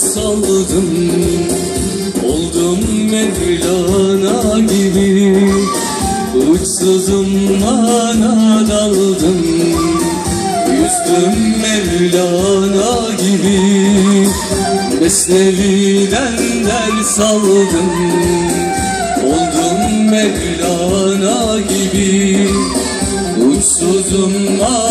saldım Oldum Mevlana gibi. Uçsuzum ana daldım. Yüzdüm Mevlana gibi. Mesnevi'den ders aldım. Oldum Mevlana gibi. Uçsuzum ana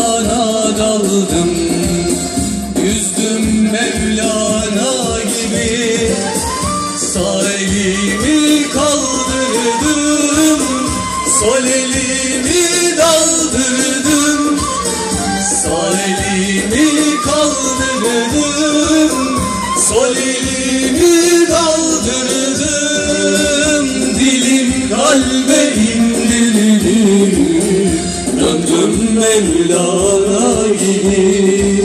Gibi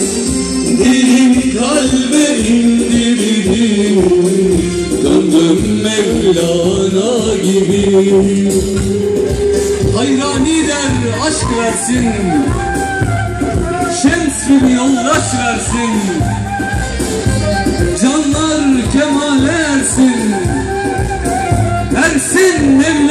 Dilim kalbe indirdim Döndüm Mevlana gibi. Hayrani der aşk versin. Şems gibi versin. Canlar kemale ersin Ersin Mevlana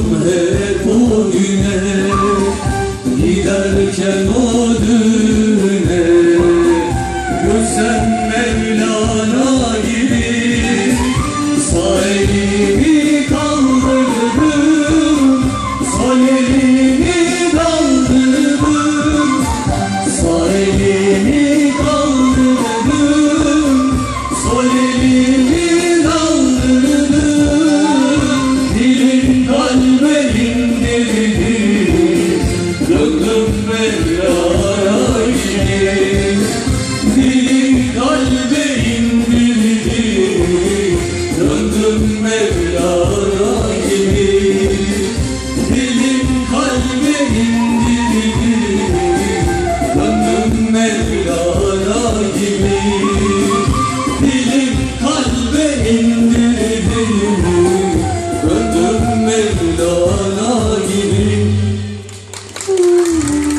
hep o güne Giderken o düğüne